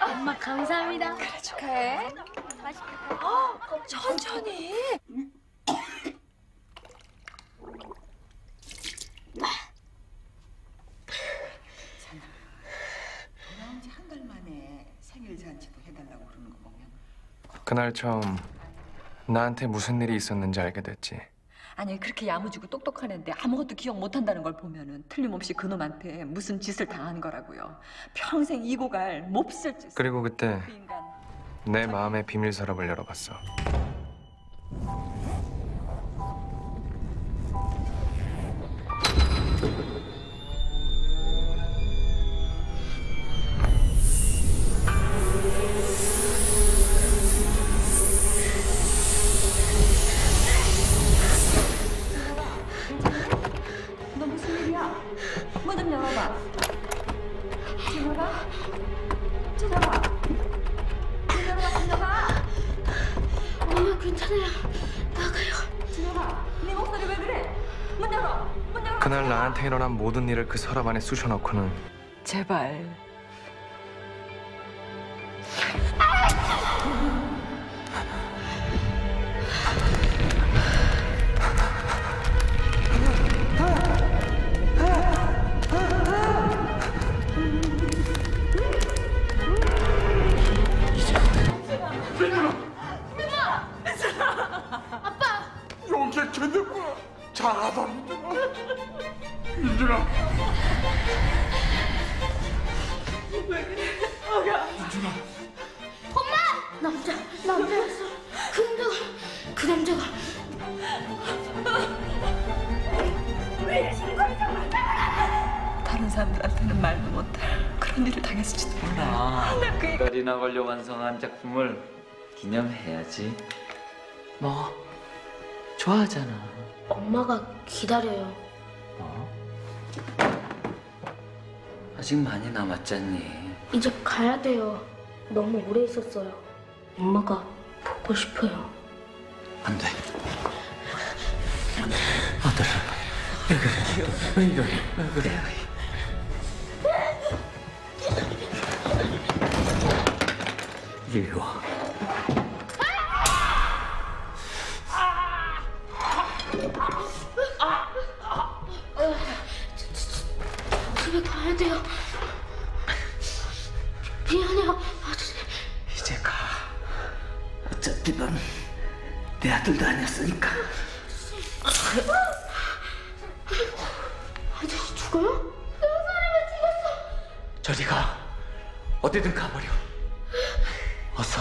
엄마 감사합니다. 축하해. 어, 천천히. 돌아온 지한달 만에 생일 잔치도 해달라고 그러는 거 보면 그날 처음 나한테 무슨 일이 있었는지 알게 됐지. 아니 그렇게 야무지고 똑똑한 애인데 아무것도 기억 못한다는 걸 보면은 틀림없이 그놈한테 무슨 짓을 당한 거라고요. 평생 이고 갈 몹쓸 짓. 그리고 그때 그. 내 마음의 비밀 서랍을 열어봤어. 문 좀 열어봐. 진호가? 진호가? 문 열어봐, 진호가. 엄마 괜찮아요. 나가요. 진호가, 네 목소리 왜 그래? 문 열어, 문 열어. 그날 나한테 일어난 모든 일을 그 서랍 안에 쑤셔넣고는 제발. 용기 견뎠구나 잘하다 민준아 민준아 남자, 남자였어. 그 남자가, 그 남자가. 다른 사람들한테는 말도 못할 그런 일을 당했을지도 몰라. 나그 가리나 걸려 완성한 작품을 기념해야지. 뭐 좋아하잖아. 엄마가 기다려요. 뭐? 아직 많이 남았잖니. 이제 가야 돼요. 너무 오래 있었어요. 엄마가 보고 싶어요. 안 돼. 아들아, 왜 그래? 왜 이래? 왜 그래? 이리 와. 가야 돼요. 미안해요, 아저씨. 이제 가. 어차피 넌 내 아들도 아니었으니까. 아저씨 죽어요? 저리 가. 어디든 가버려. 어서.